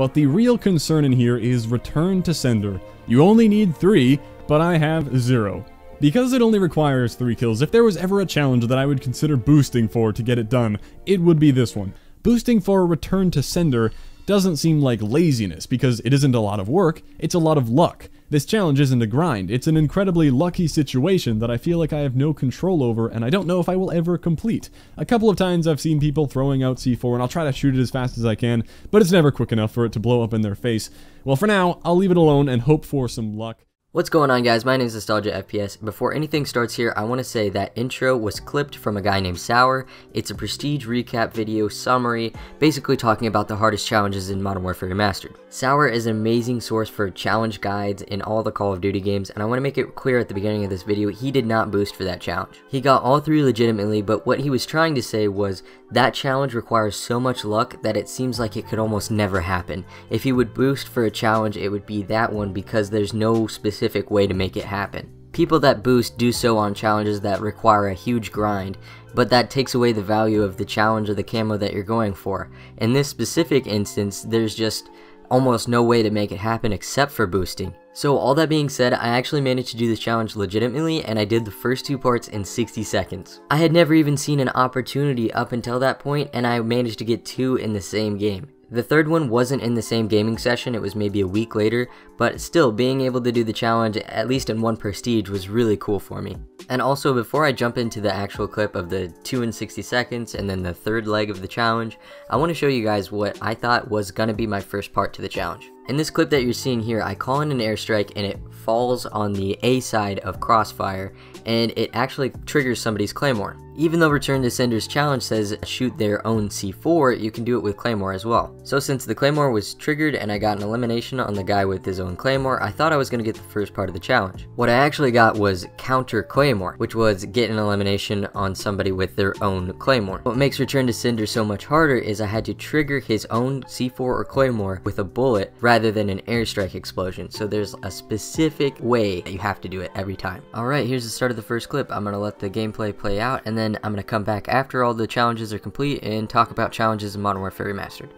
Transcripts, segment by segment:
but the real concern in here is Return to Sender. You only need 3, but I have 0. Because it only requires 3 kills, if there was ever a challenge that I would consider boosting for to get it done, it would be this one. Boosting for a Return to Sender doesn't seem like laziness, because it isn't a lot of work, it's a lot of luck. This challenge isn't a grind, it's an incredibly lucky situation that I feel like I have no control over and I don't know if I will ever complete. A couple of times I've seen people throwing out C4 and I'll try to shoot it as fast as I can, but it's never quick enough for it to blow up in their face. Well for now, I'll leave it alone and hope for some luck. What's going on guys, my name is Nostalgia FPS. Before anything starts here, I want to say that intro was clipped from a guy named Sour. It's a prestige recap video summary, basically talking about the hardest challenges in Modern Warfare Remastered. Sour is an amazing source for challenge guides in all the Call of Duty games, and I want to make it clear at the beginning of this video, he did not boost for that challenge. He got all three legitimately, but what he was trying to say was that challenge requires so much luck that it seems like it could almost never happen. If he would boost for a challenge, it would be that one because there's no specific specific way to make it happen. People that boost do so on challenges that require a huge grind, but that takes away the value of the challenge or the camo that you're going for. In this specific instance, there's just almost no way to make it happen except for boosting. So all that being said, I actually managed to do this challenge legitimately and I did the first two parts in 60 seconds. I had never even seen an opportunity up until that point and I managed to get two in the same game. The third one wasn't in the same gaming session, it was maybe a week later, but still, being able to do the challenge, at least in one prestige, was really cool for me. And also, before I jump into the actual clip of the 2 and 60 seconds and then the third leg of the challenge, I want to show you guys what I thought was going to be my first part to the challenge. In this clip that you're seeing here, I call in an airstrike and it falls on the A side of Crossfire, and it actually triggers somebody's Claymore. Even though Return to Sender's challenge says shoot their own C4, you can do it with Claymore as well. So since the Claymore was triggered and I got an elimination on the guy with his own Claymore, I thought I was going to get the first part of the challenge. What I actually got was Counter Claymore, which was get an elimination on somebody with their own Claymore. What makes Return to Sender so much harder is I had to trigger his own C4 or Claymore with a bullet rather than an airstrike explosion, so there's a specific way that you have to do it every time. Alright, here's the start of the first clip. I'm going to let the gameplay play out and then then I'm going to come back after all the challenges are complete and talk about challenges in Modern Warfare Remastered.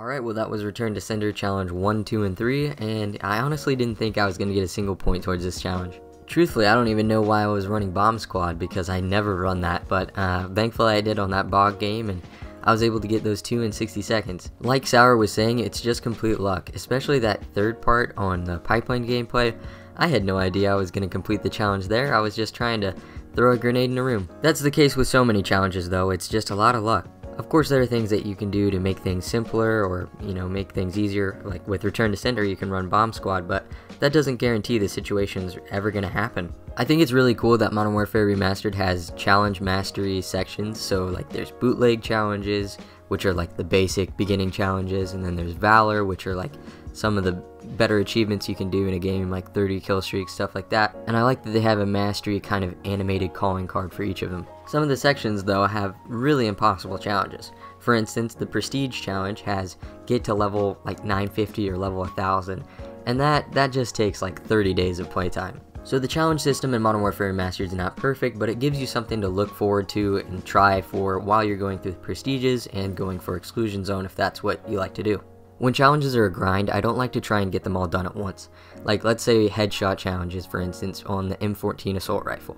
Alright, well that was Return to Sender Challenge 1, 2, and 3, and I honestly didn't think I was going to get a single point towards this challenge. Truthfully, I don't even know why I was running Bomb Squad, because I never run that, but uh, thankfully I did on that bog game, and I was able to get those two in 60 seconds. Like Sour was saying, it's just complete luck, especially that third part on the pipeline gameplay. I had no idea I was going to complete the challenge there, I was just trying to throw a grenade in a room. That's the case with so many challenges though, it's just a lot of luck. Of course, there are things that you can do to make things simpler or, you know, make things easier. Like with Return to Sender, you can run Bomb Squad, but that doesn't guarantee the situation's ever going to happen. I think it's really cool that Modern Warfare Remastered has challenge mastery sections. So, like, there's bootleg challenges, which are like the basic beginning challenges, and then there's Valor, which are like some of the better achievements you can do in a game like 30 kill streaks, stuff like that. And I like that they have a mastery kind of animated calling card for each of them. Some of the sections though have really impossible challenges. For instance, the Prestige challenge has get to level like 950 or level 1000 and that, that just takes like 30 days of playtime. So the challenge system in Modern Warfare Remastered is not perfect, but it gives you something to look forward to and try for while you're going through prestiges and going for exclusion zone if that's what you like to do. When challenges are a grind, I don't like to try and get them all done at once. Like, let's say headshot challenges, for instance, on the M14 assault rifle.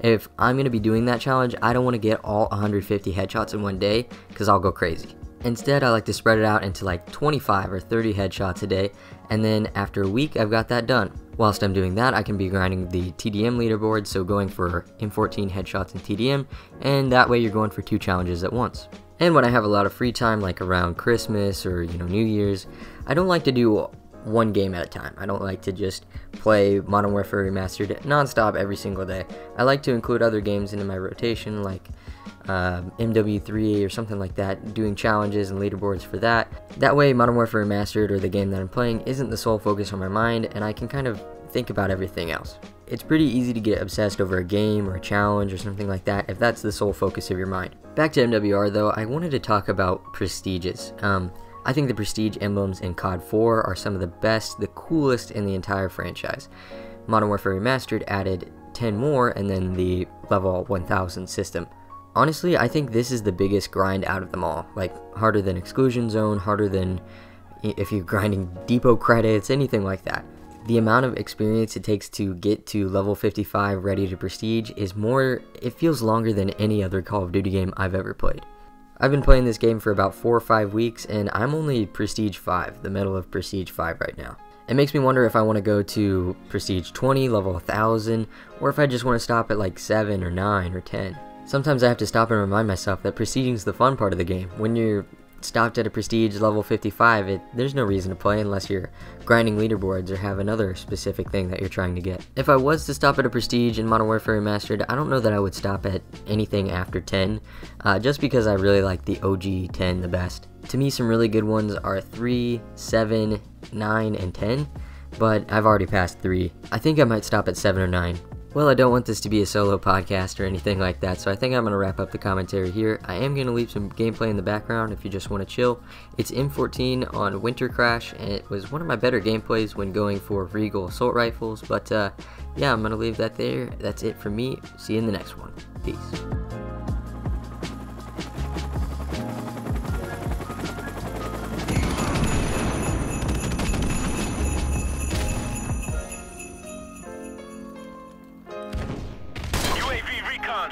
If I'm going to be doing that challenge, I don't want to get all 150 headshots in one day because I'll go crazy. Instead, I like to spread it out into like 25 or 30 headshots a day, and then after a week, I've got that done. Whilst I'm doing that, I can be grinding the TDM leaderboard, so going for M14 headshots in TDM, and that way you're going for two challenges at once. And when I have a lot of free time, like around Christmas or you know New Year's, I don't like to do one game at a time. I don't like to just play Modern Warfare Remastered nonstop every single day. I like to include other games into my rotation, like uh, MW3 or something like that, doing challenges and leaderboards for that. That way, Modern Warfare Remastered or the game that I'm playing isn't the sole focus on my mind, and I can kind of think about everything else. It's pretty easy to get obsessed over a game or a challenge or something like that if that's the sole focus of your mind. Back to MWR though, I wanted to talk about prestiges. Um, I think the prestige emblems in COD 4 are some of the best, the coolest in the entire franchise. Modern Warfare Remastered added 10 more and then the level 1000 system. Honestly, I think this is the biggest grind out of them all. Like, harder than Exclusion Zone, harder than if you're grinding depot credits, anything like that. The amount of experience it takes to get to level 55 ready to prestige is more, it feels longer than any other Call of Duty game I've ever played. I've been playing this game for about 4 or 5 weeks and I'm only Prestige 5, the middle of Prestige 5 right now. It makes me wonder if I want to go to Prestige 20, level 1000, or if I just want to stop at like 7 or 9 or 10. Sometimes I have to stop and remind myself that prestiging is the fun part of the game. When you're stopped at a prestige level 55, it, there's no reason to play unless you're grinding leaderboards or have another specific thing that you're trying to get. If I was to stop at a prestige in Modern Warfare Remastered, I don't know that I would stop at anything after 10, uh, just because I really like the OG 10 the best. To me, some really good ones are 3, 7, 9, and 10, but I've already passed 3. I think I might stop at 7 or 9. Well, I don't want this to be a solo podcast or anything like that, so I think I'm going to wrap up the commentary here. I am going to leave some gameplay in the background if you just want to chill. It's M14 on Winter Crash, and it was one of my better gameplays when going for Regal assault rifles, but uh, yeah, I'm going to leave that there. That's it for me. See you in the next one. Peace.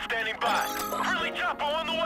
Standing by. Friendly chopper on the way.